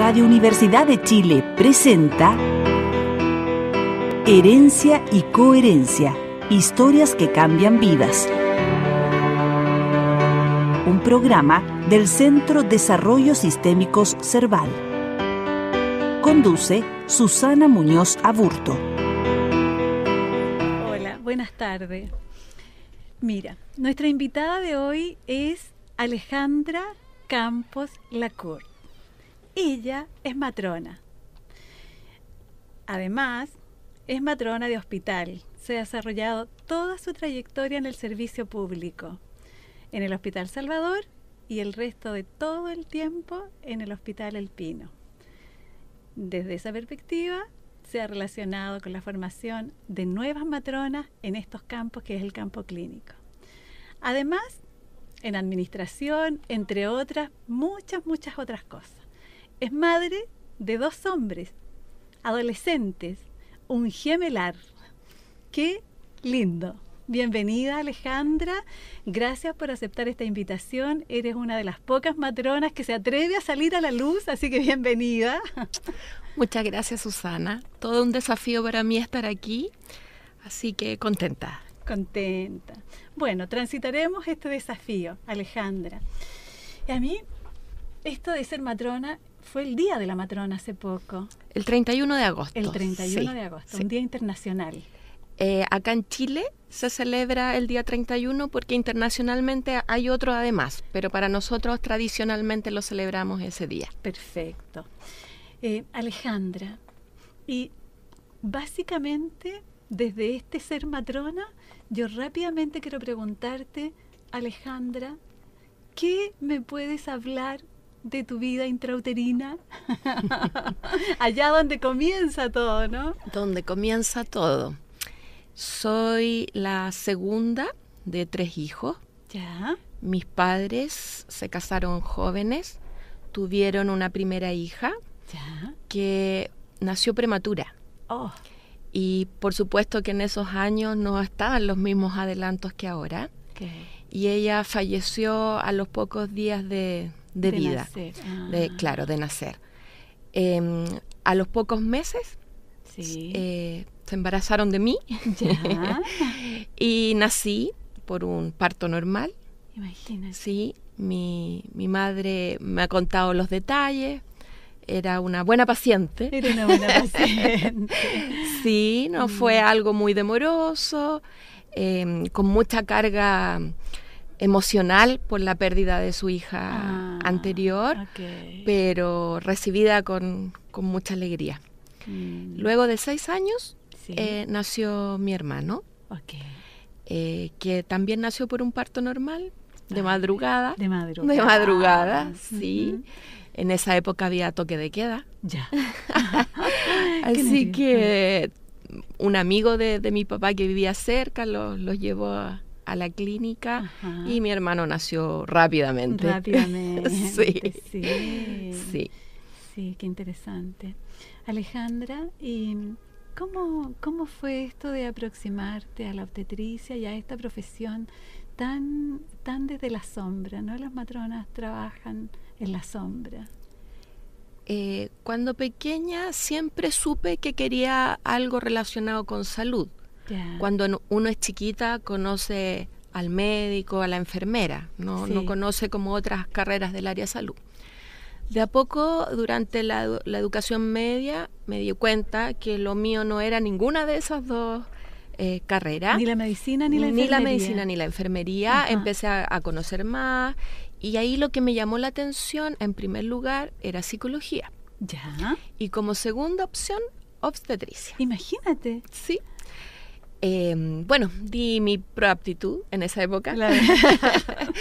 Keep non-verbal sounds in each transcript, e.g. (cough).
Radio Universidad de Chile presenta Herencia y Coherencia, historias que cambian vidas. Un programa del Centro Desarrollo Sistémicos Cerval. Conduce Susana Muñoz Aburto. Hola, buenas tardes. Mira, nuestra invitada de hoy es Alejandra Campos Lacour. Ella es matrona. Además, es matrona de hospital. Se ha desarrollado toda su trayectoria en el servicio público, en el Hospital Salvador y el resto de todo el tiempo en el Hospital El Pino. Desde esa perspectiva, se ha relacionado con la formación de nuevas matronas en estos campos, que es el campo clínico. Además, en administración, entre otras, muchas, muchas otras cosas. Es madre de dos hombres, adolescentes, un gemelar. ¡Qué lindo! Bienvenida Alejandra, gracias por aceptar esta invitación. Eres una de las pocas matronas que se atreve a salir a la luz, así que bienvenida. Muchas gracias Susana, todo un desafío para mí estar aquí, así que contenta. Contenta. Bueno, transitaremos este desafío, Alejandra. Y a mí, esto de ser matrona fue el Día de la Matrona hace poco. El 31 de agosto. El 31 de agosto, un día internacional. Eh, acá en Chile se celebra el día 31 porque internacionalmente hay otro además, pero para nosotros tradicionalmente lo celebramos ese día. Perfecto. Eh, Alejandra, y básicamente desde este ser matrona, yo rápidamente quiero preguntarte, Alejandra, ¿qué me puedes hablar de tu vida intrauterina? (laughs) Allá donde comienza todo, ¿no? Donde comienza todo. Soy la segunda de tres hijos. Ya. Mis padres se casaron jóvenes, tuvieron una primera hija Ya. que nació prematura. Oh, Y por supuesto que en esos años no estaban los mismos adelantos que ahora. ok. Y ella falleció a los pocos días de, de vida. nacer. De, Ah, claro, de nacer. Em, a los pocos meses Sí. eh, se embarazaron de mí (laughs) ya. (laughs) y nací por un parto normal. Imagínate. Sí, mi, mi madre me ha contado los detalles. Era una buena paciente. Era una buena (laughs) paciente. Sí, no fue algo muy demoroso, em, con mucha carga emocional por la pérdida de su hija Ah, anterior, pero recibida con, con mucha alegría. Mm, Luego de seis años sí. eh, nació mi hermano, eh, que también nació por un parto normal, de Ah, madrugada. De madrugada. De madrugada, sí. En esa época había toque de queda. Ya. (laughs) (laughs) Así que un amigo de, de mi papá que vivía cerca los los llevó a, a la clínica Ajá. y mi hermano nació rápidamente. Rápidamente. (laughs) Sí. Sí. Sí. Sí, qué interesante. Alejandra, ¿y cómo, cómo fue esto de aproximarte a la obstetricia y a esta profesión tan, tan desde la sombra? ¿no? Las matronas trabajan en la sombra. Eh, cuando pequeña siempre supe que quería algo relacionado con salud. Cuando no- uno es chiquita conoce al médico, a la enfermera, no, no Sí. conoce como otras carreras del área de salud. De a poco, durante la, la educación media, me di cuenta que lo mío no era ninguna de esas dos eh, carreras. Ni la medicina ni la enfermería. medicina ni la enfermería. Ajá. Empecé a, a conocer más y ahí lo que me llamó la atención, en primer lugar, era psicología. Ya. Y como segunda opción, obstetricia. Imagínate. Sí. Eh, bueno, di mi proaptitud en esa época. Claro. (laughs) (laughs)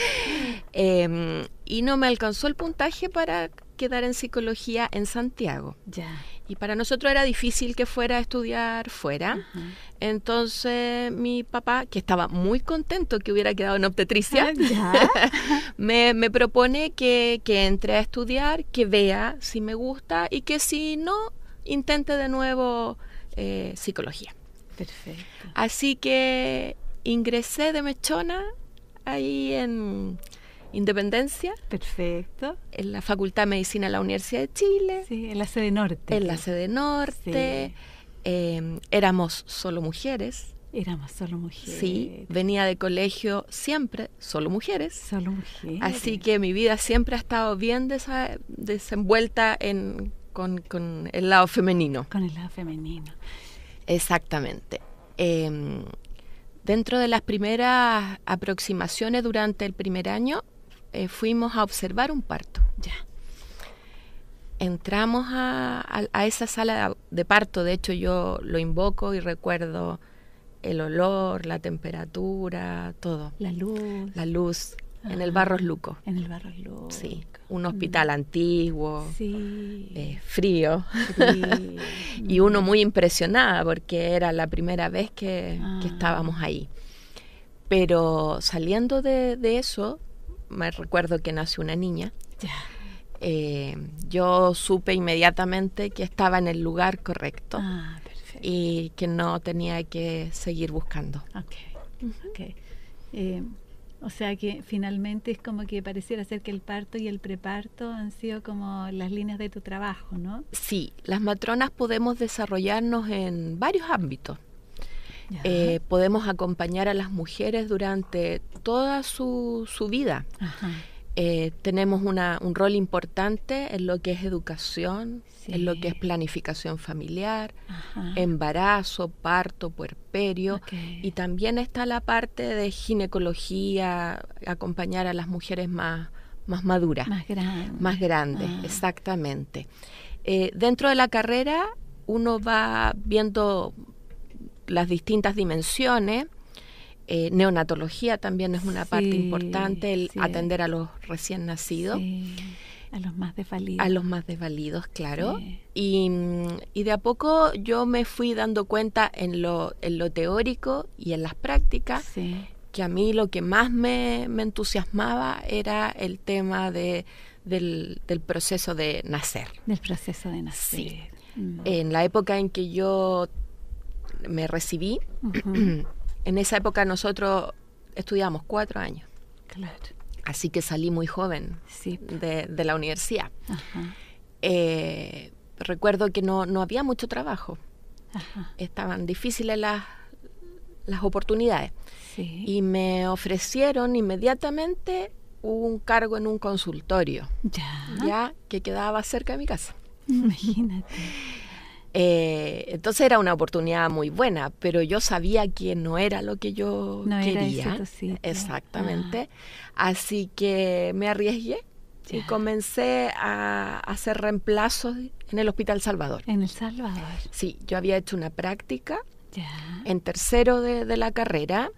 Eh, y no me alcanzó el puntaje para quedar en psicología en Santiago. ya. Y para nosotros era difícil que fuera a estudiar fuera. Ajá. Entonces mi papá, que estaba muy contento que hubiera quedado en obstetricia, Ah, (laughs) me, me propone que, que entre a estudiar, que vea si me gusta y que si no, intente de nuevo eh, psicología. Perfecto. Así que ingresé de mechona ahí en, Independencia. Perfecto. En la Facultad de Medicina de la Universidad de Chile. Sí, en la sede norte. En la sede norte. Em, éramos solo mujeres. Éramos solo mujeres. Sí, venía de colegio siempre solo mujeres. Solo mujeres. Así que mi vida siempre ha estado bien desenvuelta en, con, el lado femenino. Con el lado femenino. Exactamente. Em, dentro de las primeras aproximaciones durante el primer año, eh, fuimos a observar un parto. Ya. Entramos a, esa sala de parto, de hecho yo lo invoco y recuerdo el olor, la temperatura, todo. La luz. La luz. en el Barros Luco. En el Barros Luco. Sí, un hospital antiguo, sí. Eh, frío, (laughs) y uno muy impresionada porque era la primera vez que, que ah. estábamos ahí. Pero saliendo de, de, eso, me recuerdo que nació una niña. Eh, yo supe inmediatamente que estaba en el lugar correcto ah, y que no tenía que seguir buscando. Okay. Eh, o sea que finalmente es como que pareciera ser que el parto y el preparto han sido como las líneas de tu trabajo, ¿no? Sí, las matronas podemos desarrollarnos en varios ámbitos. Eh, podemos acompañar a las mujeres durante toda su, su vida. Eh, tenemos una, un rol importante en lo que es educación, en lo que es planificación familiar, embarazo, parto, puerperio, y también está la parte de ginecología, acompañar a las mujeres más, más maduras. Más grandes. Más grandes, ah. exactamente. Eh, dentro de la carrera uno va viendo las distintas dimensiones. Eh, neonatología también es una parte importante, el atender a los recién nacidos. A los más desvalidos. A los más desvalidos, claro. Y, y, de a poco yo me fui dando cuenta en lo, en lo teórico y en las prácticas que a mí lo que más me, me entusiasmaba era el tema de, del, del, proceso de nacer. Del proceso de nacer. Sí. Mm. En la época en que yo me recibí. (clears throat) en esa época nosotros estudiamos cuatro años. Claro. Así que salí muy joven de, la universidad. Eh, recuerdo que no, no, había mucho trabajo. Estaban difíciles las, las oportunidades. Y me ofrecieron inmediatamente un cargo en un consultorio. Ya. Ya, que quedaba cerca de mi casa. Imagínate. (laughs) Eh, entonces era una oportunidad muy buena, pero yo sabía que no era lo que yo quería. Exactamente. Ah. Así que me arriesgué y comencé a, hacer reemplazos en el Hospital Salvador. En el Salvador. Sí, yo había hecho una práctica en tercero de, la carrera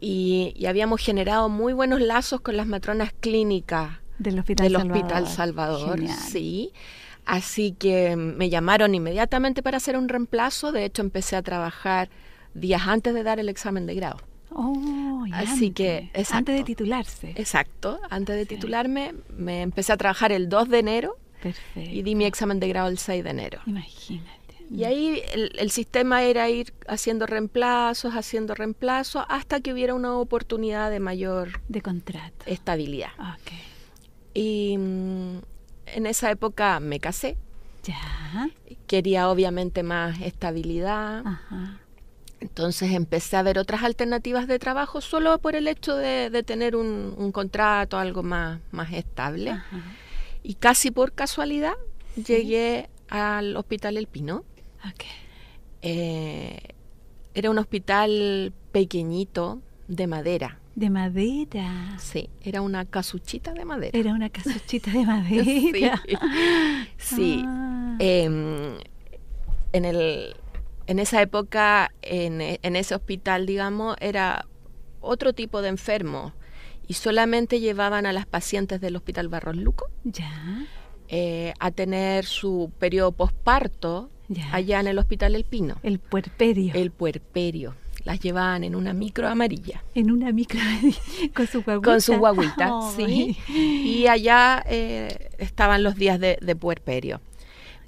y, habíamos generado muy buenos lazos con las matronas clínicas del Hospital Salvador. Hospital Salvador sí. Así que me llamaron inmediatamente para hacer un reemplazo. De hecho, empecé a trabajar días antes de dar el examen de grado. Oh, Así que antes de titularse. Exacto, antes de titularme me empecé a trabajar el 2 de enero Perfecto. y di mi examen de grado el 6 de enero. Imagínate. Y ahí el, sistema era ir haciendo reemplazos, haciendo reemplazos, hasta que hubiera una oportunidad de mayor de contrato. estabilidad. Okay. Y en esa época me casé. Ya. Quería obviamente más estabilidad. Entonces empecé a ver otras alternativas de trabajo solo por el hecho de, tener un, contrato, algo más, más estable. Y casi por casualidad llegué al Hospital El Pino. Eh, era un hospital pequeñito de madera. De madera. Sí, era una casuchita de madera. Era una casuchita de (laughs) madera. sí. Ah. Em, en, el, en esa época, en, en, ese hospital, digamos, era otro tipo de enfermo y solamente llevaban a las pacientes del Hospital Barros Luco ya. Eh, a tener su periodo posparto allá en el Hospital El Pino. El puerperio. El puerperio las llevaban en una micro amarilla. En una micro con su guaguita. Con su guaguita, sí. Y allá eh, estaban los días de, puerperio.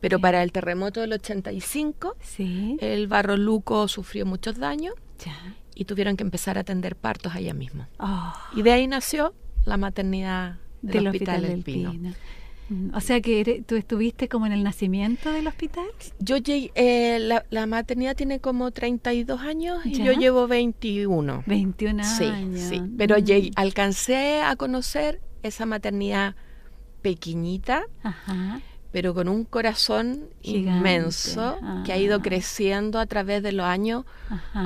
Pero para el terremoto del 85, sí. el Barro Luco sufrió muchos daños y tuvieron que empezar a atender partos allá mismo. Oh. Y de ahí nació la maternidad del, Hospital, del Pino. O sea que tú estuviste como en el nacimiento del hospital. Yo llegué, eh, la, maternidad tiene como 32 años y yo llevo 21. 21 años. Sí, pero mm. alcancé a conocer esa maternidad pequeñita, pero con un corazón inmenso que ha ido ah. creciendo a través de los años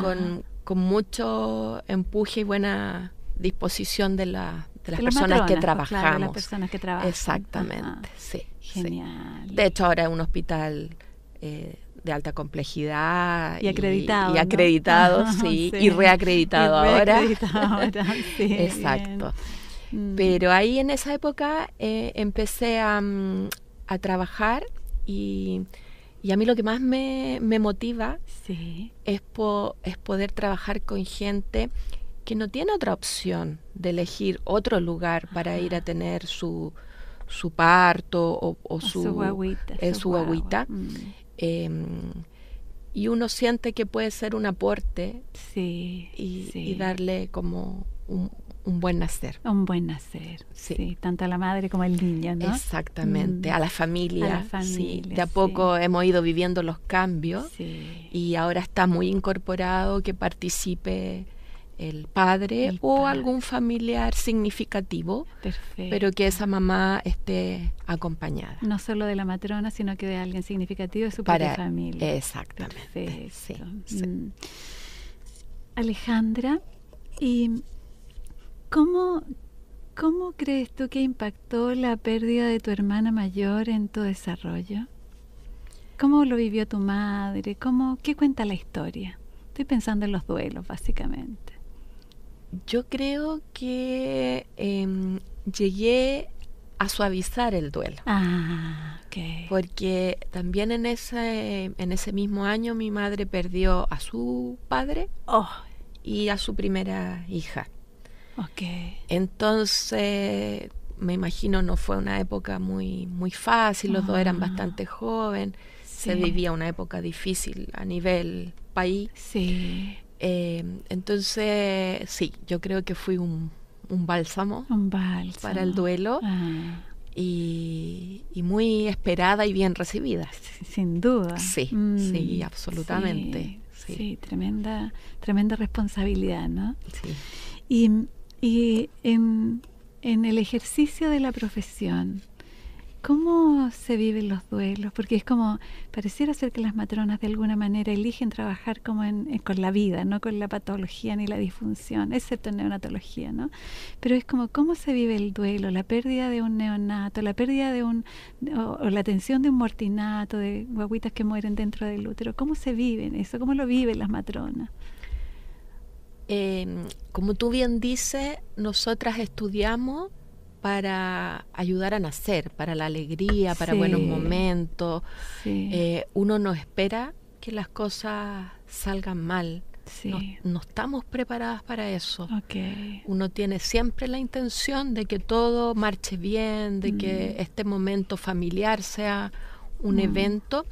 con, con mucho empuje y buena disposición de la de las, personas, que trabajamos. las personas que trabajan. Exactamente, sí. Genial. De hecho, ahora es un hospital eh, de alta complejidad. Y acreditado. Y, acreditado, (laughs) sí, y reacreditado, (laughs) ahora. (laughs) sí, Exacto. Mm. Pero ahí en esa época eh, empecé a, mm, a trabajar y, y, a mí lo que más me, me motiva sí. es, po, es poder trabajar con gente que no tiene otra opción de elegir otro lugar para ir a tener su, su parto o, su, su guaguita. Eh, su mm. em, y uno siente que puede ser un aporte sí, y, darle como un, buen nacer. Un buen nacer, sí. Tanto a la madre como al niño, ¿no? Exactamente, mm. a la familia. A de a poco hemos ido viviendo los cambios y ahora está muy incorporado que participe el padre o algún familiar significativo, pero que esa mamá esté acompañada. No solo de la matrona, sino que de alguien significativo de su propia familia. Exactamente. Sí, mm. Alejandra, ¿y cómo, cómo crees tú que impactó la pérdida de tu hermana mayor en tu desarrollo? ¿Cómo lo vivió tu madre? ¿Cómo, ¿Qué cuenta la historia? Estoy pensando en los duelos, básicamente. Yo creo que em, llegué a suavizar el duelo. Ah, Porque también en ese, en ese mismo año mi madre perdió a su padre oh. y a su primera hija. Okay. Entonces, me imagino no fue una época muy, muy fácil, los dos eran ah. bastante jóvenes, se vivía una época difícil a nivel país. Sí. Eh, entonces, sí, yo creo que fui un, un, bálsamo, para el duelo ah. y, muy esperada y bien recibida. Sin duda. Sí, sí, mm, absolutamente. Sí, tremenda, tremenda responsabilidad, ¿no? Sí. Y, y en, en el ejercicio de la profesión, ¿Cómo se viven los duelos? Porque es como, pareciera ser que las matronas de alguna manera eligen trabajar como en, con la vida, no con la patología ni la disfunción, excepto en neonatología, ¿no? Pero es como, ¿cómo se vive el duelo? La pérdida de un neonato, la pérdida de un, o, la atención de un mortinato, de guaguitas que mueren dentro del útero. ¿Cómo se viven eso? ¿Cómo lo viven las matronas? Eh, como tú bien dices, nosotras estudiamos para ayudar a nacer, para la alegría, para buenos momentos. Eh, uno no espera que las cosas salgan mal. No, estamos preparadas para eso. Uno tiene siempre la intención de que todo marche bien, de que mm. este momento familiar sea un mm. evento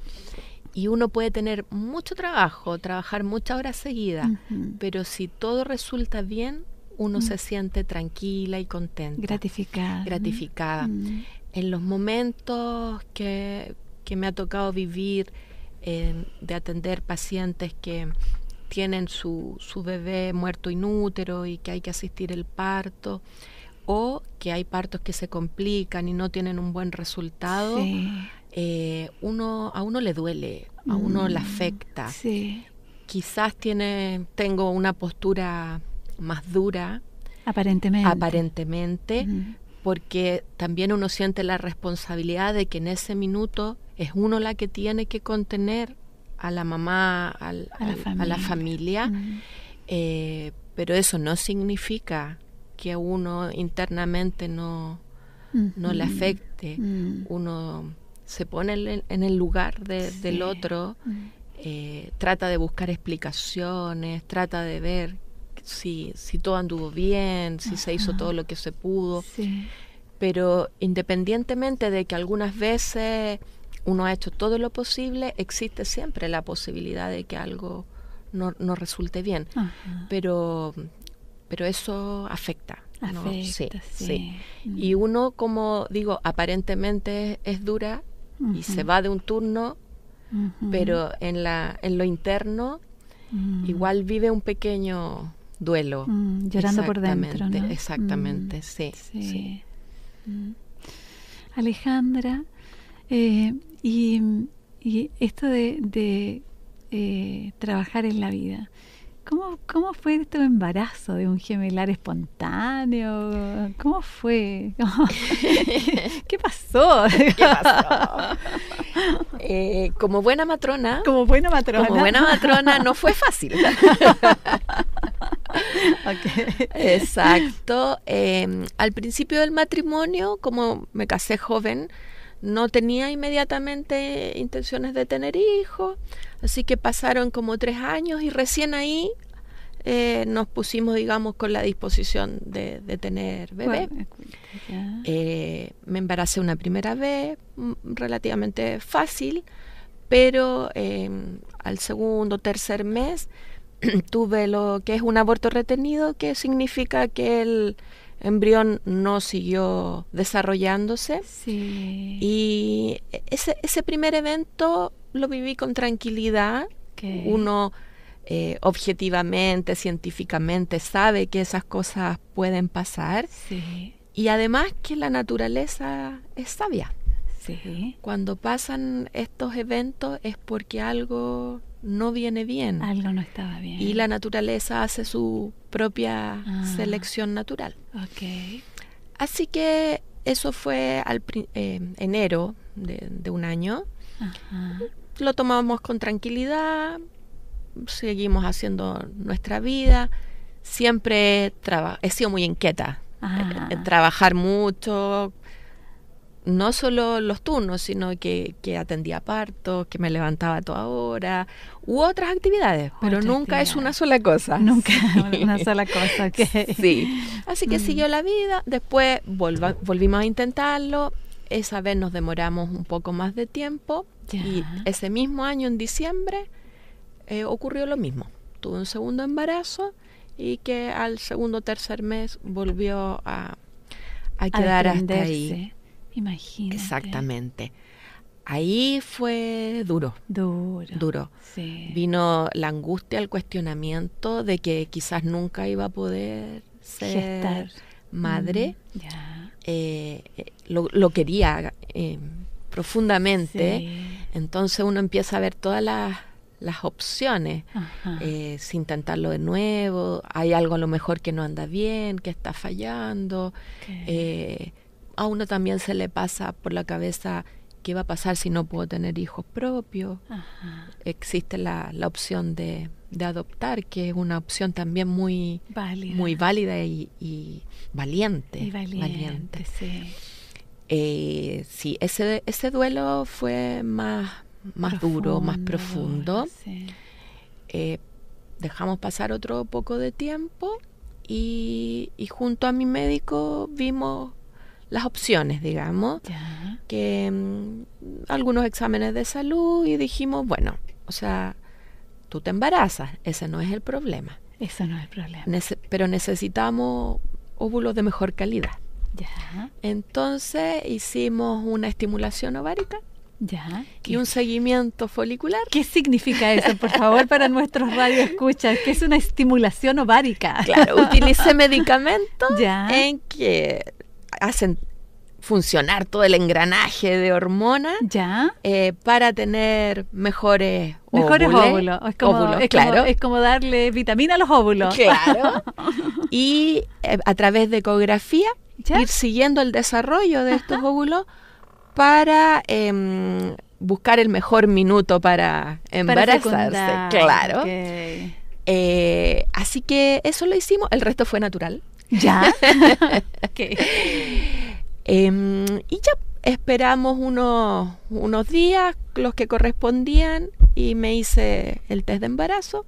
y uno puede tener mucho trabajo, trabajar muchas horas seguidas, pero si todo resulta bien, uno mm. se siente tranquila y contenta. Gratificada. Gratificada. Mm. En los momentos que, me ha tocado vivir, eh, de atender pacientes que tienen su, su bebé muerto inútero y que hay que asistir el parto, o que hay partos que se complican y no tienen un buen resultado, eh, uno, a uno le duele, a uno le mm, afecta. Quizás tiene, tengo una postura más dura. Aparentemente. Aparentemente, porque también uno siente la responsabilidad de que en ese minuto es uno la que tiene que contener a la mamá, a, la familia, eh, pero eso no significa que a uno internamente no, no le afecte. Uno se pone en el lugar del otro, eh, trata de buscar explicaciones, trata de ver si, si todo anduvo bien, si se hizo todo lo que se pudo. Pero independientemente de que algunas veces uno ha hecho todo lo posible, existe siempre la posibilidad de que algo no, no resulte bien. Pero, pero eso afecta, Afecta, sí, mm. Y uno, como digo, aparentemente es, dura y se va de un turno, pero en, la, en lo interno mm. igual vive un pequeño duelo. Mm, llorando por dentro. Exactamente, sí. sí. Alejandra, eh, y, esto de, eh, trabajar en la vida. ¿Cómo, ¿Cómo fue tu embarazo de un gemelar espontáneo? ¿Cómo fue? (laughs) (laughs) ¿Qué pasó? Eh, como buena matrona. Como buena matrona. Como buena matrona no fue fácil. (laughs) Exacto. Em, al principio del matrimonio, como me casé joven, no tenía inmediatamente intenciones de tener hijos, así que pasaron como tres años y recién ahí eh, nos pusimos, digamos, con la disposición de, tener bebé. Eh, me embaracé una primera vez, mm, relativamente fácil, pero em, al segundo, tercer mes (clears throat) tuve lo que es un aborto retenido, que significa que el embrión no siguió desarrollándose. Y ese, ese primer evento lo viví con tranquilidad. Uno eh, objetivamente, científicamente sabe que esas cosas pueden pasar. Y además que la naturaleza es sabia. Cuando pasan estos eventos es porque algo no viene bien. Algo no estaba bien. Y la naturaleza hace su propia ah. selección natural. Okay. Así que eso fue al eh, enero de, un año. Lo tomamos con tranquilidad, seguimos haciendo nuestra vida. Siempre he sido muy inquieta. Eh, trabajar mucho, no solo los turnos, sino que, que atendía partos, que me levantaba a toda hora, u otras actividades, pero nunca es una sola cosa. Nunca (laughs) una sola cosa. Sí. Así que mm. siguió la vida, después volvimos a intentarlo, esa vez nos demoramos un poco más de tiempo y ese mismo año, en diciembre, eh, ocurrió lo mismo. Tuve un segundo embarazo y que al segundo o tercer mes volvió a, a quedar hasta ahí. Imagínate. Exactamente. Ahí fue duro. Duro. Duro. Vino la angustia, el cuestionamiento de que quizás nunca iba a poder ser madre. Mm, ya. Eh, lo, quería eh, profundamente. Entonces uno empieza a ver todas las, opciones. Eh, sin intentarlo de nuevo. Hay algo a lo mejor que no anda bien, que está fallando a uno también se le pasa por la cabeza qué va a pasar si no puedo tener hijos propios. Existe la, la opción de, de, adoptar, que es una opción también muy válida, muy válida y, valiente. Y valiente, sí. Eh, sí, ese, ese duelo fue más, más duro, más profundo. Eh, dejamos pasar otro poco de tiempo y, y junto a mi médico vimos las opciones, digamos, que mm, algunos exámenes de salud y dijimos, bueno, o sea, tú te embarazas, ese no es el problema. Ese no es el problema. pero necesitamos óvulos de mejor calidad. Ya. Entonces hicimos una estimulación ovárica. Ya. Y un seguimiento folicular. ¿Qué significa eso, por favor, para (laughs) nuestros radioescuchas? ¿Qué es una estimulación ovárica? Claro, utilicé (laughs) medicamentos en que hacen funcionar todo el engranaje de hormonas ya. eh, para tener mejores mejores óvulos, Es, como, claro. es como darle vitamina a los óvulos. Claro. (laughs) Y eh, a través de ecografía ir siguiendo el desarrollo de estos óvulos para em, buscar el mejor minuto para embarazarse. claro. Eh, así que eso lo hicimos. El resto fue natural ¿Ya? (laughs) Em, y ya esperamos unos, unos días, los que correspondían, y me hice el test de embarazo.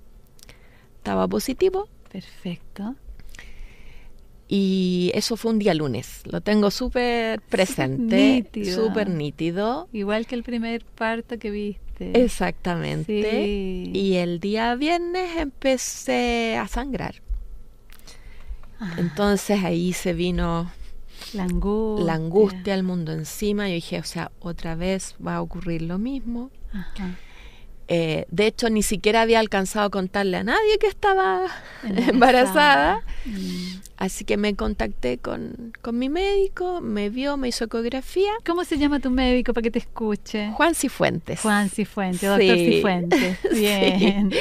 Estaba positivo. Perfecto. Y eso fue un día lunes. Lo tengo súper presente. Súper nítido. Igual que el primer parto que viste. Exactamente. Y el día viernes empecé a sangrar. Entonces ahí se vino la angustia. la angustia, el mundo encima. Yo dije, o sea, otra vez va a ocurrir lo mismo. Eh, de hecho, ni siquiera había alcanzado a contarle a nadie que estaba embarazada. Mm. Así que me contacté con, mi médico, me vio, me hizo ecografía. ¿Cómo se llama tu médico para que te escuche? Juan Cifuentes. Juan Cifuentes, doctor Cifuentes. (laughs) Bien.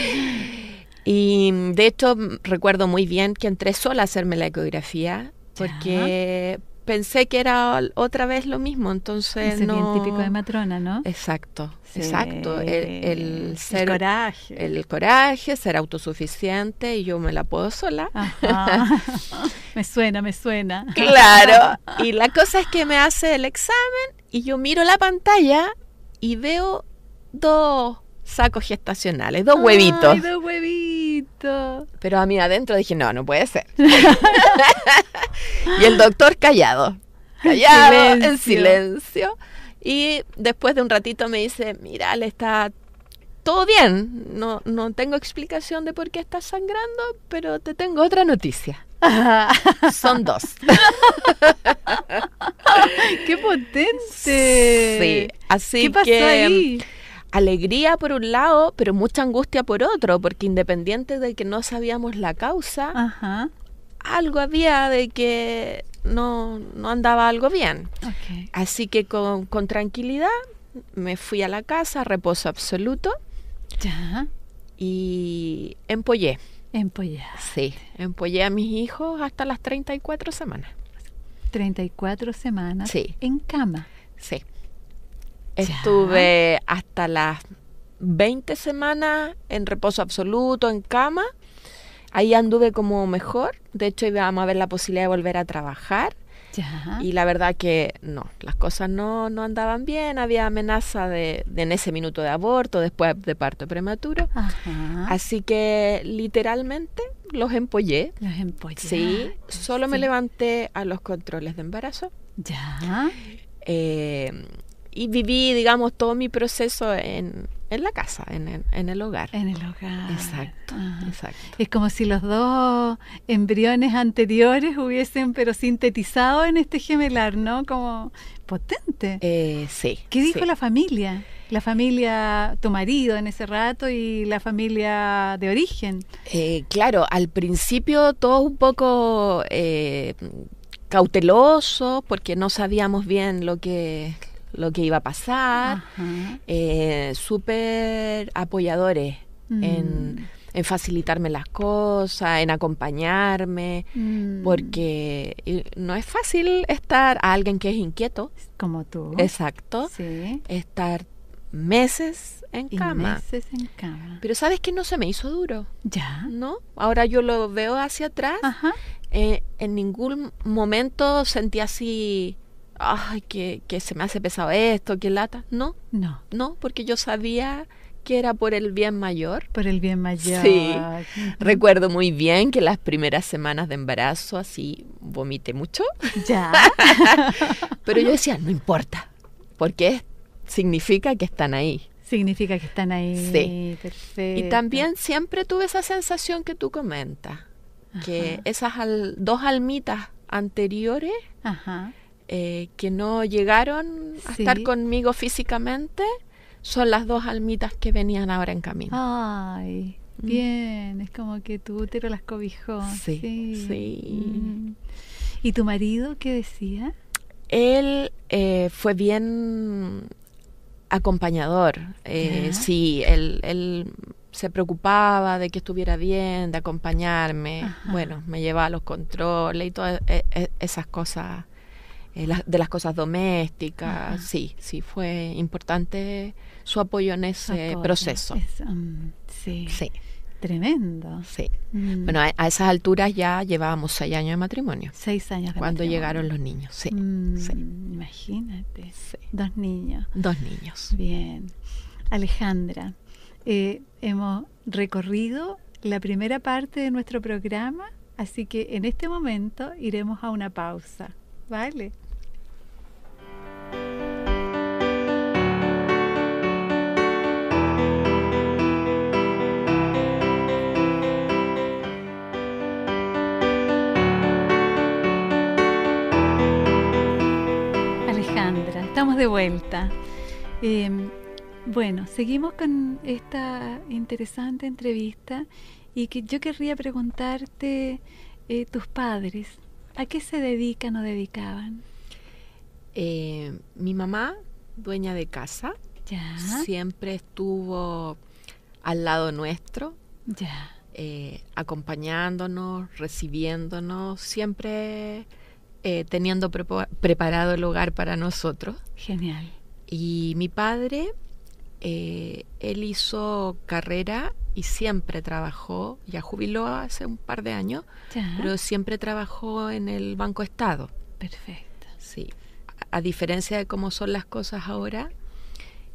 Y de hecho recuerdo muy bien que entré sola a hacerme la ecografía porque pensé que era otra vez lo mismo, entonces no... bien típico de matrona, ¿no? Exacto, exacto. El, ser, el coraje. El coraje, ser autosuficiente y yo me la puedo sola. (laughs) me suena, me suena. Claro. (laughs) Y la cosa es que me hace el examen y yo miro la pantalla y veo dos sacos gestacionales, dos huevitos. dos huevitos. Pero a mí adentro dije, no, no puede ser. (laughs) (laughs) y el doctor callado, callado, en silencio. Y después de un ratito me dice, mira, le está todo bien, no, no tengo explicación de por qué estás sangrando, pero te tengo otra noticia. (laughs) Son dos. ¡Qué potente! Sí, así ¿Qué pasó que ahí? Alegría por un lado, pero mucha angustia por otro, porque independiente de que no sabíamos la causa, algo había de que no, no andaba algo bien. Así que con, con, tranquilidad me fui a la casa, reposo absoluto. Ya. Y empollé. Empollé. Sí, empollé a mis hijos hasta las 34 semanas. 34 semanas. Sí. En cama. Sí. Estuve hasta las 20 semanas en reposo absoluto, en cama. Ahí anduve como mejor. De hecho, íbamos a ver la posibilidad de volver a trabajar. Y la verdad que no, las cosas no, no andaban bien. Había amenaza de, en ese minuto de aborto, después de parto prematuro. Así que literalmente los empollé. Los empollé. Sí, solo me levanté a los controles de embarazo. Ya. Eh, y viví, digamos, todo mi proceso en, en la casa, en, en, el hogar. En el hogar. Exacto, ah. exacto. Es como si los dos embriones anteriores hubiesen, pero sintetizado en este gemelar, ¿no? Como potente. Eh, sí. ¿Qué dijo la familia? La familia, tu marido en ese rato y la familia de origen. Eh, claro, al principio todo un poco eh, cauteloso porque no sabíamos bien lo que lo que iba a pasar, eh, súper apoyadores mm. en, facilitarme las cosas, en acompañarme, mm. porque no es fácil estar a alguien que es inquieto. Como tú. Exacto. Sí. Estar meses en cama. Meses en cama. Pero sabes que no se me hizo duro. Ya. ¿No? Ahora yo lo veo hacia atrás. Eh, en ningún momento sentí así ay, que, que se me hace pesado esto, que lata. No, no, no, porque yo sabía que era por el bien mayor. Por el bien mayor. Sí. Recuerdo muy bien que las primeras semanas de embarazo así vomité mucho. Ya. (laughs) Pero yo decía, no importa, porque significa que están ahí. Significa que están ahí. Sí. Perfecto. Y también siempre tuve esa sensación que tú comentas, que esas dos almitas anteriores Ajá. Eh, que no llegaron a estar conmigo físicamente son las dos almitas que venían ahora en camino. Ay, mm. bien, es como que tu útero las cobijó. Sí, sí. Mm. ¿Y tu marido qué decía? Él eh, fue bien acompañador. Eh, sí, él, él, se preocupaba de que estuviera bien, de acompañarme. Bueno, me llevaba a los controles y todas esas cosas eh, de las cosas domésticas. Sí, sí, fue importante su apoyo en ese proceso. Um, sí. sí. Tremendo. Sí. Mm. Bueno, a, esas alturas ya llevábamos seis años de matrimonio. Seis años de Cuando llegaron los niños, sí. Mm, sí. Imagínate. Dos niños. Dos niños. Bien. Alejandra, eh, hemos recorrido la primera parte de nuestro programa, así que en este momento iremos a una pausa. Vale. De vuelta. Em, bueno, seguimos con esta interesante entrevista y que yo querría preguntarte, eh, tus padres, ¿a qué se dedican o dedicaban? Eh, mi mamá, dueña de casa, Ya, siempre estuvo al lado nuestro, ya. eh, acompañándonos, recibiéndonos, siempre eh, teniendo preparado el hogar para nosotros. Genial. Y mi padre, eh, él hizo carrera y siempre trabajó, ya jubiló hace un par de años, Ya. pero siempre trabajó en el Banco Estado. Perfecto. Sí. A, a diferencia de cómo son las cosas ahora,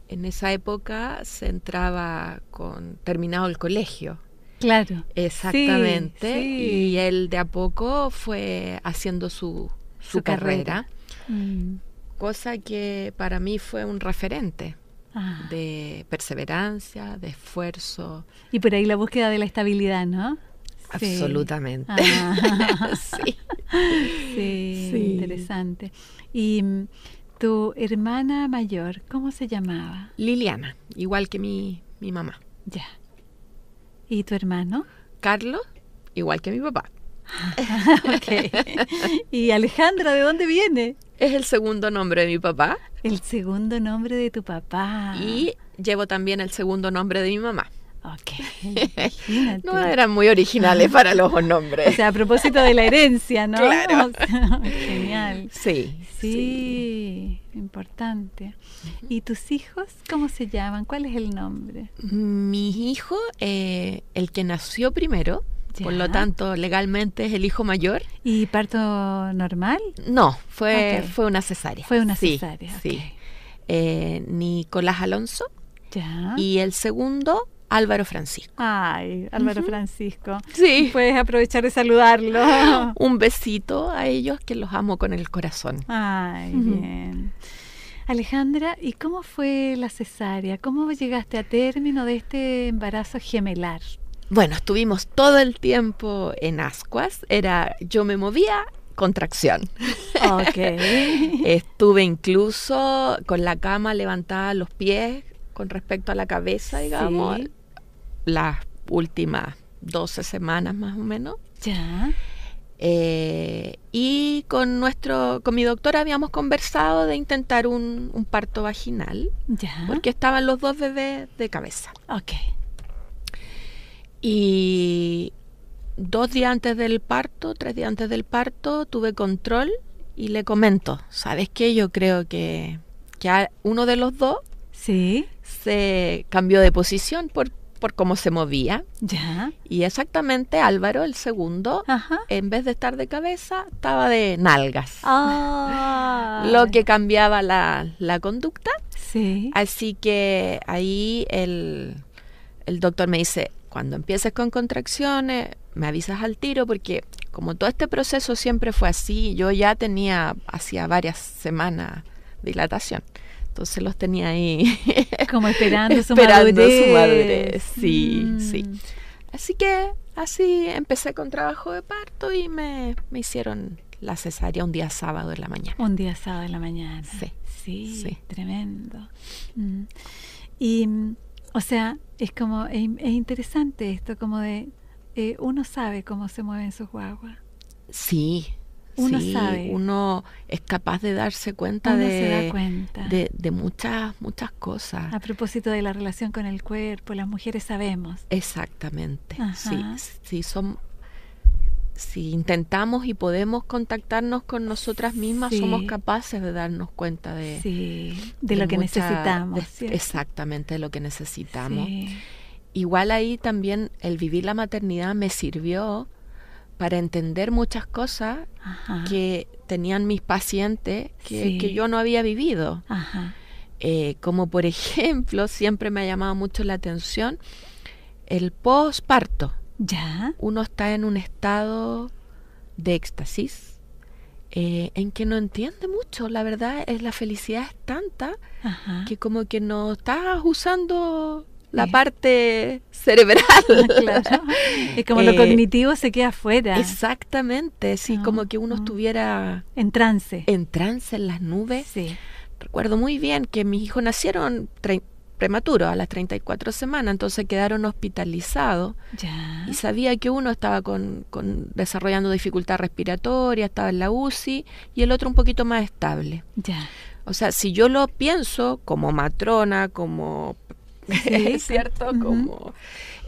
en esa época se entraba con terminado el colegio. Claro. Exactamente. sí. Y él de a poco fue haciendo su, su, Su carrera. carrera, Mm. cosa que para mí fue un referente Ah. de perseverancia, de esfuerzo. Y por ahí la búsqueda de la estabilidad, ¿no? Sí. Absolutamente. Ah. (laughs) sí. (laughs) Sí, Sí. interesante. Y mm, tu hermana mayor, ¿cómo se llamaba? Liliana, igual que mi, mi mamá. Ya. ¿Y tu hermano? Carlos, igual que mi papá. (laughs) ok. ¿Y Alejandra, de dónde viene? Es el segundo nombre de mi papá El segundo nombre de tu papá. y llevo también el segundo nombre de mi mamá. Ok, (laughs) imagínate. No eran muy originales para los nombres. O sea, a propósito de la herencia, ¿no? Claro. (laughs) O sea, genial. sí, Sí, importante. ¿Y tus hijos cómo se llaman? ¿Cuál es el nombre? Mi hijo, eh, el que nació primero, por lo tanto legalmente es el hijo mayor. ¿Y parto normal? No, fue, fue una cesárea. Fue una Sí, cesárea. Sí. Eh, Nicolás Alonso Ya. y el segundo, Álvaro Francisco. Ay, Álvaro. Francisco. Sí. Puedes aprovechar de saludarlo. (laughs) Un besito a ellos que los amo con el corazón. Ay, bien. Alejandra, ¿y cómo fue la cesárea? ¿Cómo llegaste a término de este embarazo gemelar? Bueno, estuvimos todo el tiempo en ascuas. Era, yo me movía, contracción. Ok. (laughs) Estuve incluso con la cama levantada los pies con respecto a la cabeza, digamos, Sí. las últimas 12 semanas más o menos. Ya. Eh, y con nuestro, con mi doctor habíamos conversado de intentar un, un parto vaginal, Ya. porque estaban los dos bebés de cabeza. Ok. Y dos días antes del parto, tres días antes del parto, tuve control y le comento, ¿sabes qué? Yo creo que, que uno de los dos Sí. se cambió de posición por, por cómo se movía. Ya. Y exactamente Álvaro, el segundo, Ajá. en vez de estar de cabeza, estaba de nalgas. Ah. Lo que cambiaba la, la conducta. Sí. Así que ahí el, el doctor me dice, cuando empieces con contracciones, me avisas al tiro, porque como todo este proceso siempre fue así, yo ya tenía, hacía varias semanas dilatación. Entonces los tenía ahí (laughs) Como esperando su esperando madurez. su madurez. Sí, Mm. sí. Así que así empecé con trabajo de parto y me, me hicieron la cesárea un día sábado en la mañana. Un día sábado en la mañana. Sí. Sí, Sí. tremendo. Mm. Y, o sea, es como, es, es interesante esto, como de, eh, uno sabe cómo se mueven sus guaguas. Sí, Uno sí, sabe. uno es capaz de darse cuenta Uno de, se da cuenta. de, de muchas, muchas cosas. A propósito de la relación con el cuerpo, las mujeres sabemos. Exactamente. Sí, Ajá. sí, son, si intentamos y podemos contactarnos con nosotras mismas, Sí. somos capaces de darnos cuenta de, Sí, de, lo que mucha- necesitamos. exactamente de lo que necesitamos. Sí. Igual ahí también el vivir la maternidad me sirvió para entender muchas cosas Ajá. que tenían mis pacientes que, que yo no había vivido. Ajá. Eh, como por (laughs) ejemplo, siempre me ha llamado mucho la atención el posparto. ¿Ya? Uno está en un estado de éxtasis eh, en que no entiende mucho. La verdad es la felicidad es tanta Ajá. que como que no estás usando la Sí. parte cerebral. (laughs) Claro. Es como lo Eh, cognitivo se queda afuera, Exactamente, sí, No, como que uno no. estuviera en trance. en trance en las nubes, Sí. recuerdo muy bien que mis hijos nacieron prematuros a las 34 semanas, entonces quedaron hospitalizados. Y sabía que uno estaba con, desarrollando dificultad respiratoria, estaba en la UCI, y el otro un poquito más estable. Ya. O sea, si yo lo pienso como matrona, como... Sí, (laughs) ¿Cierto? Como...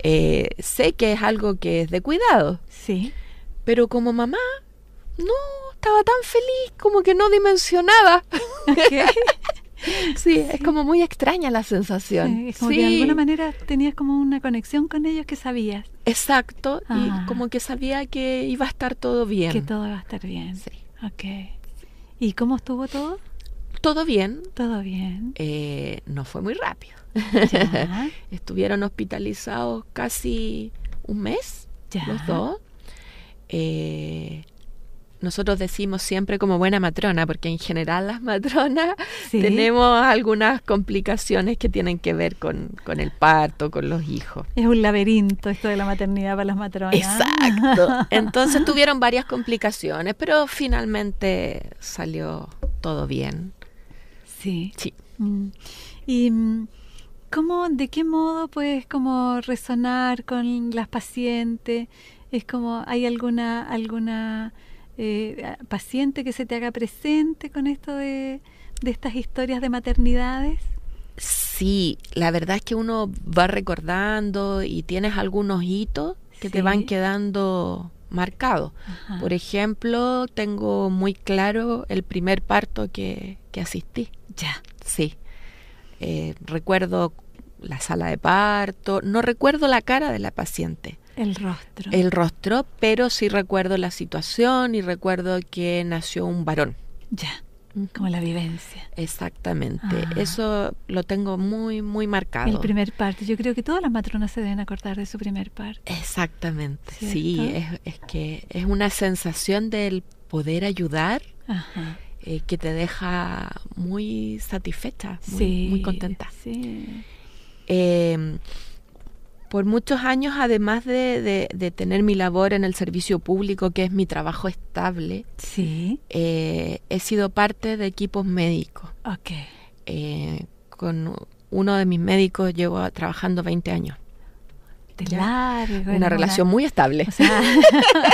Eh, sé que es algo que es de cuidado. Sí. Pero como mamá, no, estaba tan feliz como que no dimensionaba. (laughs) (laughs) sí, es como muy extraña la sensación. es como que de alguna manera tenías como una conexión con ellos que sabías. Exacto, y ah. como que sabía que iba a estar todo bien. Que todo iba a estar bien. Sí. Ok. ¿Y cómo estuvo todo? Todo bien. Todo bien. Eh, no fue muy rápido. (laughs) Estuvieron hospitalizados casi un mes, ya. los dos. Eh, nosotros decimos siempre como buena matrona, porque en general las (laughs) matronas tenemos algunas complicaciones que tienen que ver con, con, el parto, con los hijos. Es un laberinto esto de la maternidad para las matronas. Exacto. (laughs) Entonces tuvieron varias complicaciones, pero finalmente salió todo bien. Sí. Sí. Mm. ¿Y mm, cómo, de qué modo puedes como resonar con las pacientes? Es como, ¿hay alguna, alguna eh, paciente que se te haga presente con esto de, estas historias de maternidades? Sí, la verdad es que uno va recordando y tienes algunos hitos que te van quedando marcados. Por ejemplo, tengo muy claro el primer parto que, que asistí. Ya. Sí. Eh, recuerdo la sala de parto, no recuerdo la cara de la paciente, el rostro. El rostro, pero sí recuerdo la situación y recuerdo que nació un varón. Ya, como la vivencia. Exactamente. Ah. Eso lo tengo muy, muy marcado. El primer parto. Yo creo que todas las matronas se deben acordar de su primer parto. Exactamente. Sí, es, que es una sensación del poder ayudar. Eh, que te deja muy satisfecha, muy, muy contenta. Sí. Eh, por muchos años, además de, de, tener mi labor en el servicio público, que es mi trabajo estable, sí. Eh, he sido parte de equipos médicos. Ok. Eh, con uno de mis médicos llevo trabajando 20 años. De largo, una relación muy estable. O sea,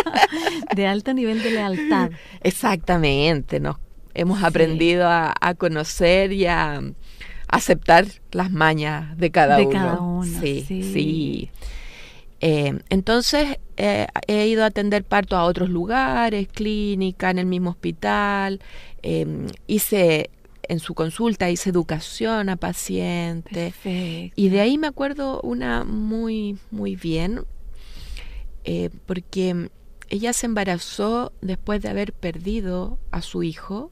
(laughs) de alto nivel de lealtad. Exactamente, nos hemos aprendido a, a conocer y a aceptar las mañas de cada de uno. Cada uno. Sí, sí. Eh, entonces eh, he ido a atender parto a otros lugares, clínica, en el mismo hospital. Em, hice en su consulta hice educación a pacientes y de ahí me acuerdo una muy muy bien eh, porque ella se embarazó después de haber perdido a su hijo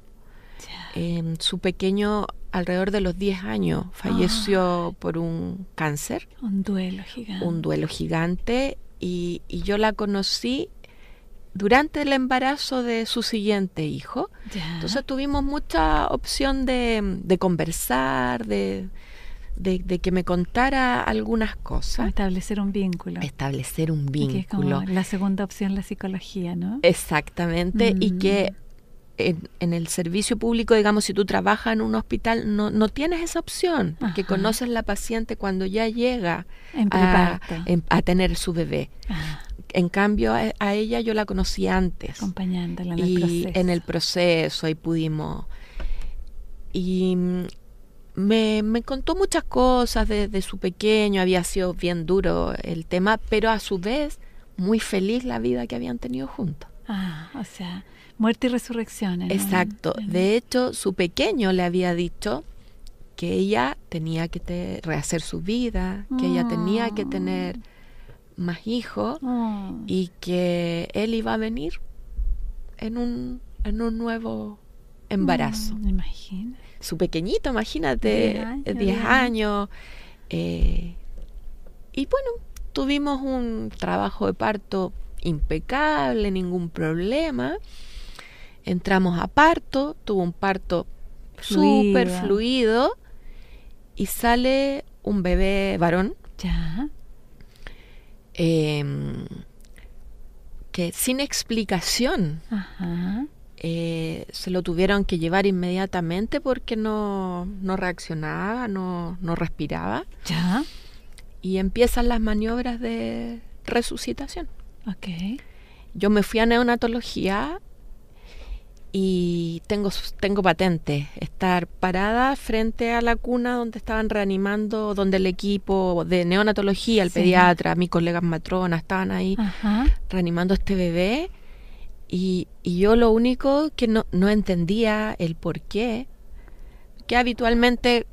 Em, su pequeño, alrededor de los 10 años, falleció por un cáncer. Un duelo gigante. Un duelo gigante. Y, yo la conocí durante el embarazo de su siguiente hijo. Entonces tuvimos mucha opción de, conversar, de, de, que me contara algunas cosas. Establecer un vínculo. Establecer un vínculo. la segunda opción, la psicología, ¿no? Exactamente. Y que mm en, el servicio público, digamos, si tú trabajas en un hospital, no, no tienes esa opción, porque conoces la paciente cuando ya llega a, a, tener su bebé. En cambio, a, ella yo la conocí antes. Acompañándola en y el proceso. en el proceso, y pudimos... Y me, me contó muchas cosas de, de su pequeño, había sido bien duro el tema, pero a su vez muy feliz la vida que habían tenido juntos. Ah, o sea, Muerte y resurrección. Exacto. De hecho, su pequeño le había dicho que ella tenía que rehacer su vida, que ella tenía que tener más hijos oh. y que él iba a venir en un, en un nuevo embarazo. Mm, imagina. Su pequeñito, imagínate, 10 años. Eh, y bueno, tuvimos un trabajo de parto impecable, ningún problema entramos a parto, tuvo un parto súper fluido y sale un bebé varón. Ya. Em, que sin explicación eh, se lo tuvieron que llevar inmediatamente porque no, no reaccionaba, no, no respiraba. Ya. Y empiezan las maniobras de resucitación. Ok. Yo me fui a neonatología y tengo, tengo patente, estar parada frente a la cuna donde estaban reanimando, donde el equipo de neonatología, el Sí. pediatra, mis colegas matronas estaban ahí Ajá. reanimando a este bebé y, y yo lo único que no, no entendía el por qué, que habitualmente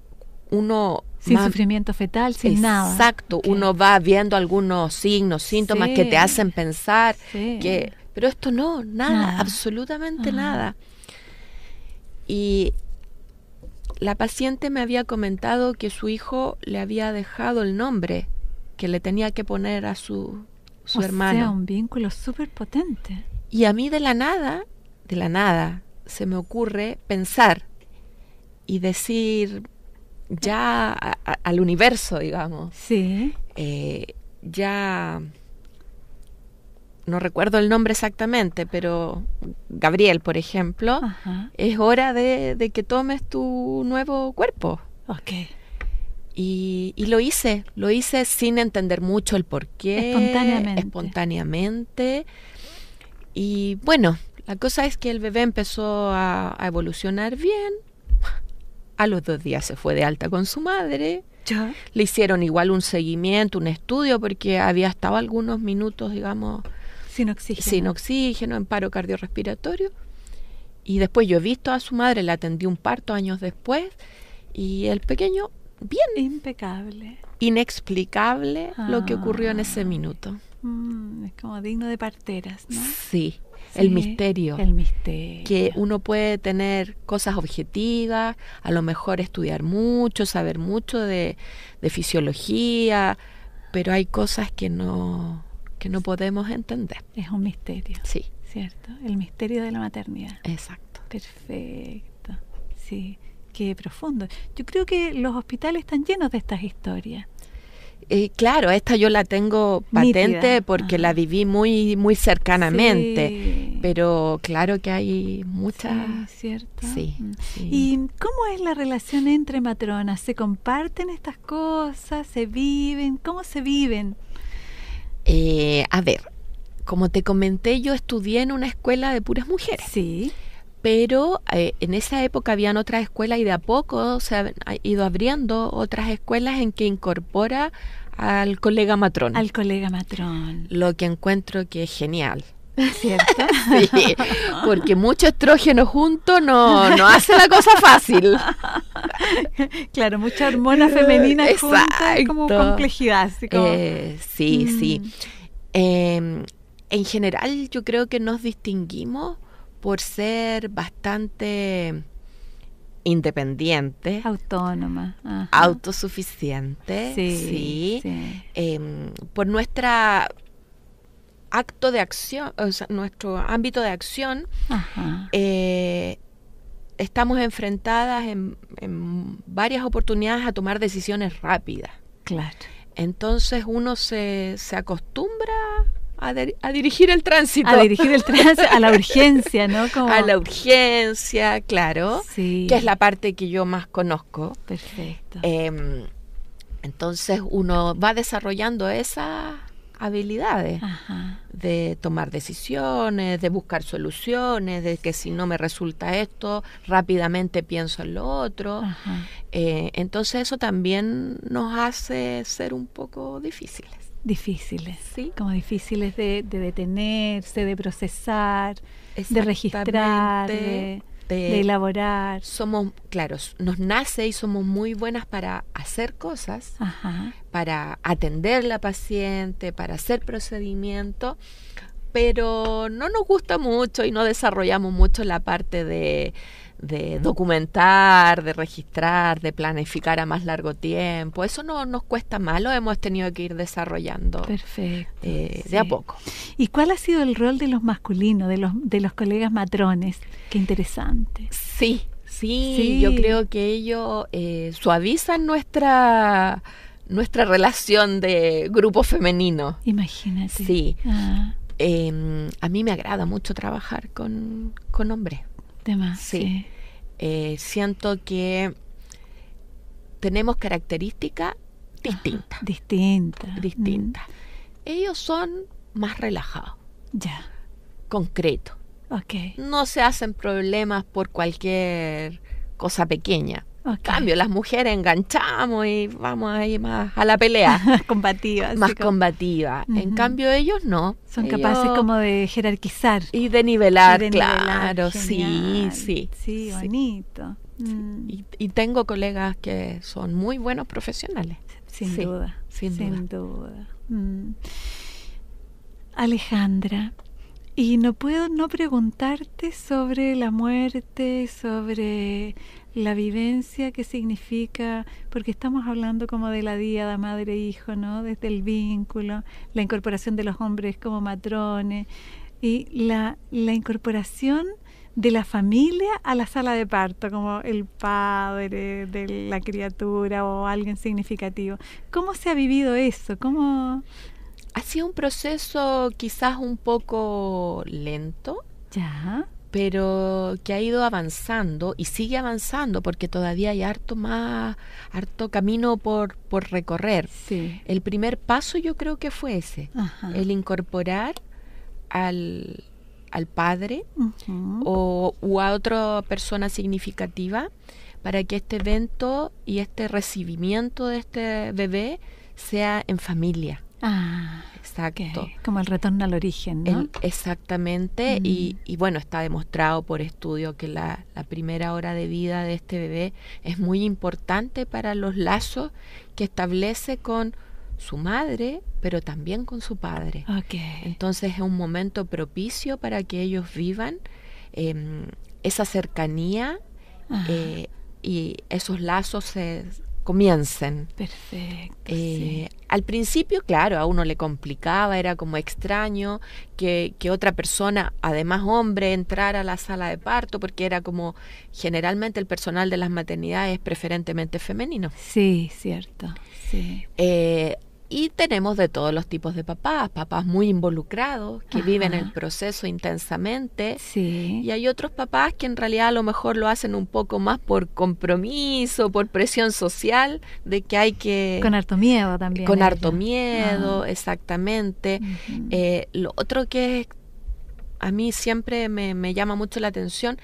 uno... Sin más- sufrimiento fetal, sin nada. Exacto, uno va viendo algunos signos, síntomas que te hacen pensar Sí. que... Pero esto no, nada, Nada. absolutamente Ajá. nada. Y la paciente me había comentado que su hijo le había dejado el nombre que le tenía que poner a su, su o hermano. sea, un vínculo súper potente. Y a mí de la nada, de la nada, se me ocurre pensar y decir ya a- a- al universo, digamos, Sí. eh, ya no recuerdo el nombre exactamente, pero Gabriel, por ejemplo, Ajá. es hora de, de que tomes tu nuevo cuerpo. Ok. Y, y lo hice, lo hice sin entender mucho el por qué. Espontáneamente. espontáneamente. Y bueno, la cosa es que el bebé empezó a, a evolucionar bien. A los dos días se fue de alta con su madre. Ya. Le hicieron igual un seguimiento, un estudio, porque había estado algunos minutos, digamos, Sin oxígeno. sin oxígeno, en paro cardiorrespiratorio. Y después yo he visto a su madre, le atendí un parto años después, y el pequeño, bien Impecable. inexplicable lo que ocurrió en ese Ah. minuto. Mm, es como digno de parteras, ¿no? Sí, el Sí, misterio. El misterio. que uno puede tener cosas objetivas, a lo mejor estudiar mucho, saber mucho de, de fisiología, pero hay cosas que no, que no podemos entender. Es un misterio, Sí, ¿cierto? El misterio de la maternidad. exacto. Perfecto. Sí, qué profundo. Yo creo que los hospitales están llenos de estas historias. Eh, claro, esta yo la tengo patente Nítida. porque Ajá. la viví muy, muy cercanamente, Sí. pero claro que hay muchas... Sí, ¿cierto? Sí, Mm. sí. ¿Y cómo es la relación entre matronas? ¿Se comparten estas cosas? ¿Se viven? ¿Cómo se viven? Eh, a ver, como te comenté, yo estudié en una escuela de puras mujeres. Sí. pero eh, en esa época habían otras escuelas y de a poco se han ha ido abriendo otras escuelas en que incorpora al colega matrón, Al colega matrón. lo que encuentro que es genial. ¿Cierto? (laughs) Sí, porque mucho estrógeno junto no, no hace la cosa fácil. (laughs) claro, mucha hormona femenina junta, es como complejidad. Así como, Eh, sí, sí. Mm. Eh, en general yo creo que nos distinguimos por ser bastante independientes, Autónoma. ajá. autosuficientes, Sí, sí, sí. em, por nuestra acto de acción, o sea, nuestro ámbito de acción, eh, estamos enfrentadas en, en varias oportunidades a tomar decisiones rápidas. Claro. Entonces uno se, se acostumbra a, de- a dirigir el tránsito. A dirigir el tránsito a la urgencia, ¿no? (laughs) Como, a la urgencia, claro, Sí. que es la parte que yo más conozco. Perfecto. Em, entonces uno va desarrollando esas habilidades Ajá. de tomar decisiones, de buscar soluciones, de que si no me resulta esto, rápidamente pienso en lo otro. Eh, entonces eso también nos hace ser un poco difíciles. Difíciles. Sí. Como difíciles de, de detenerse, de procesar, de registrar, de, De elaborar. somos, claro, nos nace y somos muy buenas para hacer cosas, Ajá. para atender la paciente, para hacer procedimiento, pero no nos gusta mucho y no desarrollamos mucho la parte de, de documentar, de registrar, de planificar a más largo tiempo. Eso no nos cuesta más, lo hemos tenido que ir desarrollando Perfecto. eh, de a poco. ¿Y cuál ha sido el rol de los masculinos, de los, de los colegas matrones? Qué interesante. Sí, sí, Sí. yo creo que ellos eh, suavizan nuestra nuestra relación de grupo femenino. Imagínate. Sí. Ah, Em, a mí me agrada mucho trabajar con, con hombres. Demás, Sí. Eh, siento que tenemos características distintas. Distinta. distintas. Ellos son más relajados, Mm, Ya. concretos. Ok. No se hacen problemas por cualquier cosa pequeña. En ok. cambio, las mujeres enganchamos y vamos ahí más a la pelea, (laughs) Más combativa. más como- combativa. En Ujú. cambio, ellos no. Son Ellos- capaces como de jerarquizar. Y de nivelar, y de nivelar. claro, Genial. sí, sí. Sí, bonito. Mm, Y, y tengo colegas que son muy buenos profesionales. sin sí, duda. sin duda. Mm. Alejandra, y no puedo no preguntarte sobre la muerte, sobre la vivencia que significa, porque estamos hablando como de la diada madre-hijo, ¿no? Desde el vínculo, la incorporación de los hombres como matrones y la, la incorporación de la familia a la sala de parto, como el padre de la criatura o alguien significativo. ¿Cómo se ha vivido eso? ¿Cómo...? Ha sido un proceso quizás un poco lento, Ya. Pero que ha ido avanzando y sigue avanzando porque todavía hay harto más, harto camino por, por recorrer. Sí. El primer paso yo creo que fue ese, Ajá. el incorporar al, al padre o u a otra persona significativa para que este evento y este recibimiento de este bebé sea en familia. Ah, Exacto. Como el retorno al origen, ¿no? El- exactamente, y, Mm. y bueno, está demostrado por estudio que la, la primera hora de vida de este bebé es muy importante para los lazos que establece con su madre, pero también con su padre. Ok. Entonces es un momento propicio para que ellos vivan em, esa cercanía eh, y esos lazos se comiencen. Perfecto. Eh, sí. Al principio, claro, a uno le complicaba, era como extraño que, que otra persona, además hombre, entrara a la sala de parto, porque era como generalmente el personal de las maternidades es preferentemente femenino. Sí, cierto. Sí. Eh, y tenemos de todos los tipos de papás, papás muy involucrados, que viven el proceso intensamente, Sí. y hay otros papás que en realidad a lo mejor lo hacen un poco más por compromiso, por presión social, de que hay que... Con harto miedo también. Con ella. harto miedo, Ah. exactamente. Eh, lo otro que a mí siempre me, me llama mucho la atención,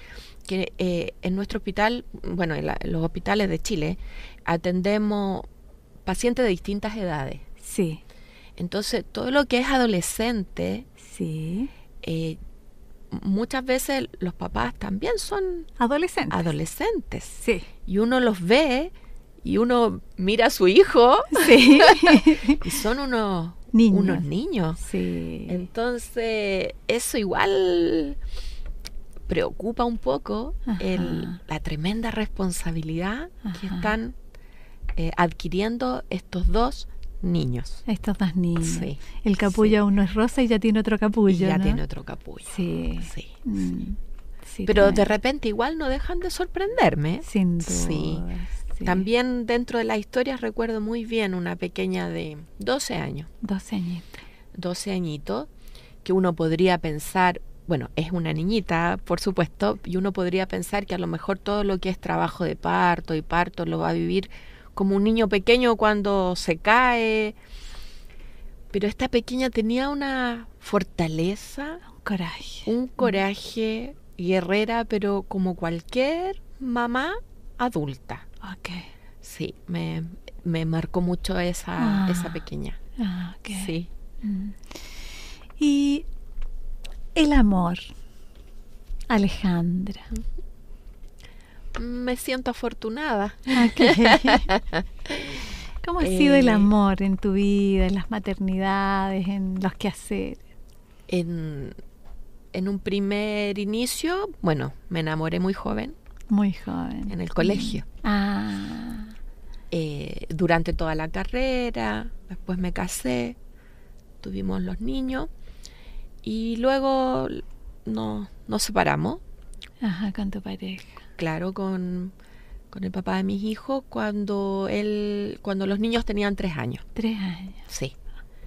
que eh, en nuestro hospital, bueno, en, la- en los hospitales de Chile, atendemos pacientes de distintas edades. Sí. Entonces, todo lo que es adolescente, Sí. eh, muchas veces los papás también son Adolescente. adolescentes. Sí. Y uno los ve y uno mira a su hijo Sí. (laughs) y son unos Niños. unos niños. sí. Entonces, eso igual preocupa un poco el- la tremenda responsabilidad que están eh, adquiriendo estos dos niños. Estos dos niños. Sí, El capullo sí. aún no es rosa y ya tiene otro Y capullo. ya ¿no? tiene otro capullo. Sí. Sí, Mm, sí. Pero de repente igual no dejan de sorprenderme. Sin duda. Sí. También dentro de las historias recuerdo muy bien una pequeña de 12 años. 12 añitos. 12 añitos, que uno podría pensar, bueno, es una niñita, por supuesto, y uno podría pensar que a lo mejor todo lo que es trabajo de parto y parto lo va a vivir como un niño pequeño cuando se cae. Pero esta pequeña tenía una fortaleza, Un coraje. un coraje guerrera, pero como cualquier mamá adulta. Ok. Sí, me, me marcó mucho esa, Ah. esa pequeña. Ah, ok. Sí. Mm. Y el amor, Alejandra. Me siento afortunada. Ok. (laughs) ¿Cómo ha sido el Eh, amor en tu vida, en las maternidades, en los quehaceres? En, en un primer inicio, bueno, me enamoré muy joven Muy joven. en el colegio. Ah, Eh, durante toda la carrera, después me casé, tuvimos los niños y luego no- nos separamos, ajá, con tu pareja. Claro, con, con el papá de mis hijos cuando él, cuando los niños tenían tres años. Tres años. Sí,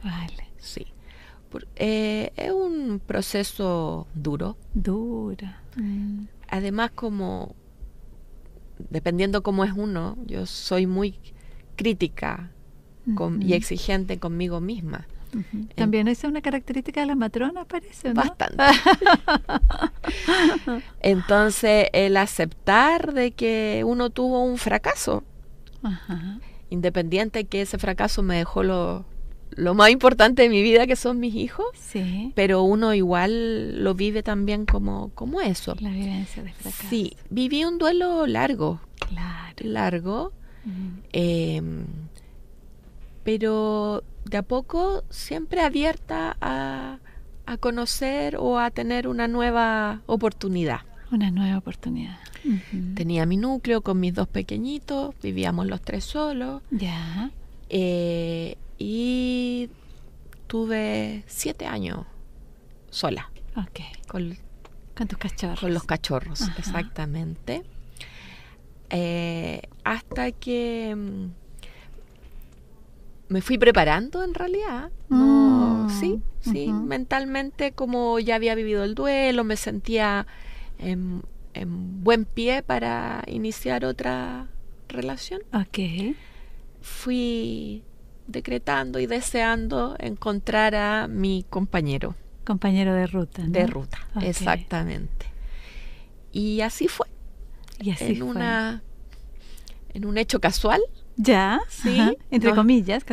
Vale. sí. Eh, es un proceso duro. Duro. Mm. Además, como dependiendo cómo es uno, yo soy muy crítica y exigente conmigo misma. También esa es una característica de las matronas, parece, ¿no? Bastante. (laughs) Entonces, el aceptar de que uno tuvo un fracaso, independiente que ese fracaso me dejó lo, lo más importante de mi vida, que son mis hijos, sí. pero uno igual lo vive también como, como eso. La vivencia de fracaso. Sí, viví un duelo largo. Claro. Largo. Pero de a poco siempre abierta a, a conocer o a tener una nueva oportunidad. Una nueva oportunidad. Tenía mi núcleo con mis dos pequeñitos, vivíamos los tres solos. Ya. Eh, y tuve siete años sola. Ok. Con, tus cachorros. Con los cachorros, exactamente. Eh, hasta que mm, me fui preparando en realidad. Mm, sí, sí, mentalmente como ya había vivido el duelo, me sentía en, en buen pie para iniciar otra relación. Ok. Fui decretando y deseando encontrar a mi compañero. Compañero de ruta. De ruta, exactamente. Y así fue. Y así en Una, en un hecho casual. Ya, sí. Entre, comillas,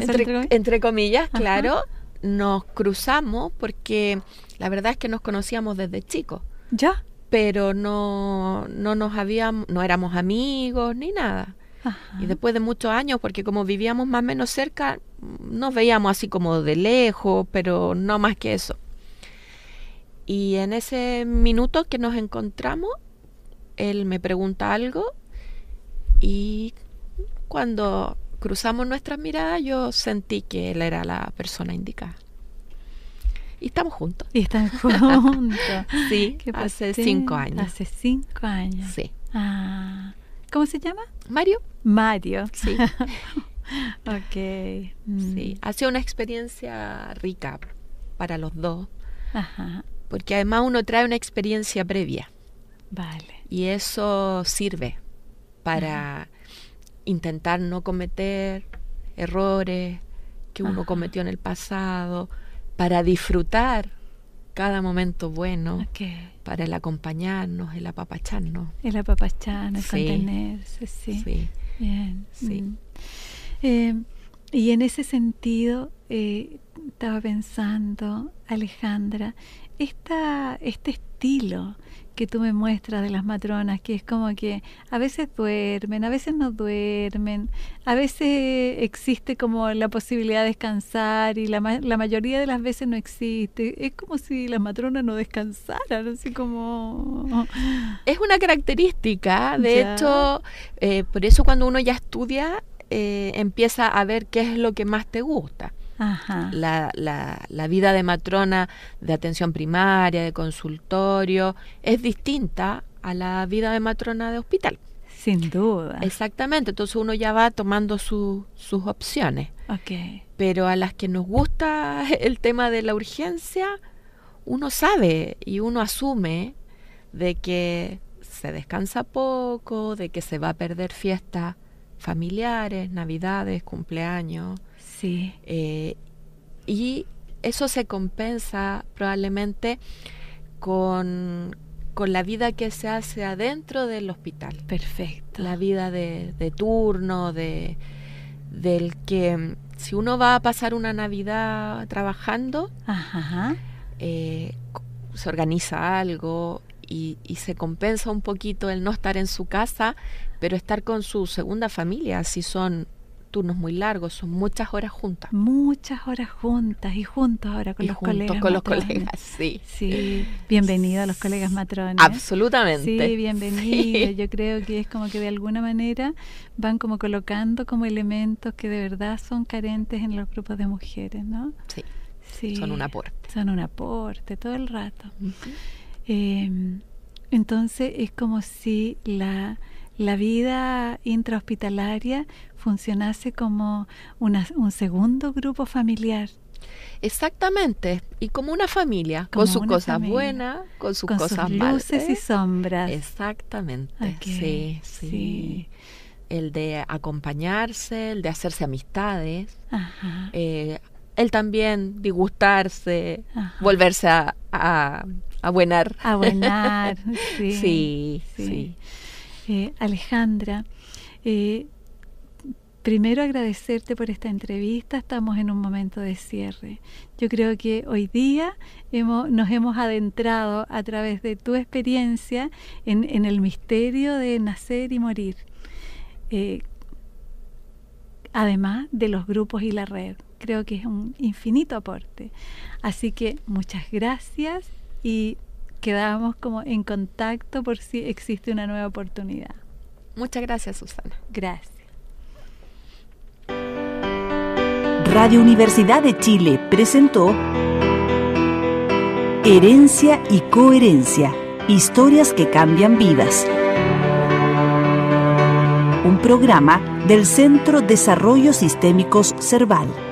entre, comillas. claro. Nos cruzamos porque la verdad es que nos conocíamos desde chicos. Ya. Pero no, no nos habíamos, no éramos amigos ni nada. Y después de muchos años, porque como vivíamos más o menos cerca, nos veíamos así como de lejos, pero no más que eso. Y en ese minuto que nos encontramos, él me pregunta algo y cuando cruzamos nuestras miradas yo sentí que él era la persona indicada. Y estamos juntos. Y están (laughs) juntos. sí, hace cinco años. Hace cinco años. Sí. Ah. ¿Cómo se llama? Mario. Mario. Sí. (laughs) ok. Mm. Sí, ha sido una experiencia rica para los dos. Ajá. Porque además uno trae una experiencia previa. Vale. Y eso sirve para intentar no cometer errores que uno cometió en el pasado, para disfrutar cada momento bueno para el acompañarnos, el apapacharnos. El apapacharnos, el contenerse, sí. sí. Bien. Sí. Mm. Eh, y en ese sentido, eh, estaba pensando, Alejandra, esta, este estilo que tú me muestras de las matronas, que es como que a veces duermen, a veces no duermen, a veces existe como la posibilidad de descansar y la, la mayoría de las veces no existe. Es como si las matronas no descansaran, así como... Es una característica, de hecho, eh, por eso cuando uno ya estudia, eh, empieza a ver qué es lo que más te gusta. La, la, la, vida de matrona de atención primaria, de consultorio, es distinta a la vida de matrona de hospital. Sin duda. Exactamente, entonces uno ya va tomando sus opciones. Okay. Pero a las que nos gusta (laughs) el tema de la urgencia, uno sabe y uno asume de que se descansa poco, de que se va a perder fiestas familiares, navidades, cumpleaños. Sí. Eh, y eso se compensa probablemente con, la vida que se hace adentro del hospital. Perfecto. La vida de, turno, de, del que si uno va a pasar una Navidad trabajando, eh, se organiza algo y, y, se compensa un poquito el no estar en su casa, pero estar con su segunda familia, si son turnos muy largos, son muchas horas juntas. Muchas horas juntas y juntos ahora con los colegas. con los colegas, sí. Sí, bienvenido a los colegas matrones. Absolutamente. Sí, bienvenido. Yo creo que es como que de alguna manera van como colocando como elementos que de verdad son carentes en los grupos de mujeres, ¿no? Sí. sí. Son un aporte. Son un aporte todo el rato. Em, entonces es como si la la vida intrahospitalaria funcionase como un segundo grupo familiar. Exactamente, y como una familia, con sus cosas buenas, con sus cosas sus malas. Luces y sombras. Exactamente, sí, sí, El de acompañarse, el de hacerse amistades, eh, el también disgustarse, volverse a, a, a buenar. A buenar, (laughs) sí. sí, Alejandra, eh, primero agradecerte por esta entrevista, estamos en un momento de cierre. Yo creo que hoy día hemos, nos hemos adentrado a través de tu experiencia en, el misterio de nacer y morir, eh, además de los grupos y la red. Creo que es un infinito aporte. Así que muchas gracias y quedamos como en contacto por si existe una nueva oportunidad. Muchas gracias, Susana. Gracias. Radio Universidad de Chile presentó Herencia y Coherencia, historias que cambian vidas. Un programa del Centro Desarrollo Sistémicos Cerval.